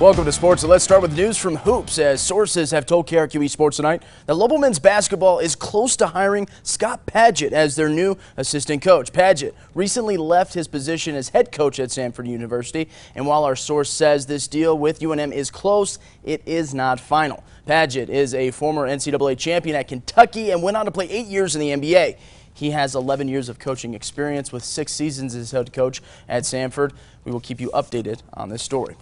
Welcome to sports. and let's start with news from Hoops as sources have told KRQE Sports tonight that Lobo men's basketball is close to hiring Scott Padgett as their new assistant coach. Padgett recently left his position as head coach at Samford University, and while our source says this deal with UNM is close, it is not final. Padgett is a former NCAA champion at Kentucky and went on to play eight years in the NBA. He has 11 years of coaching experience with six seasons as head coach at Sanford. We will keep you updated on this story.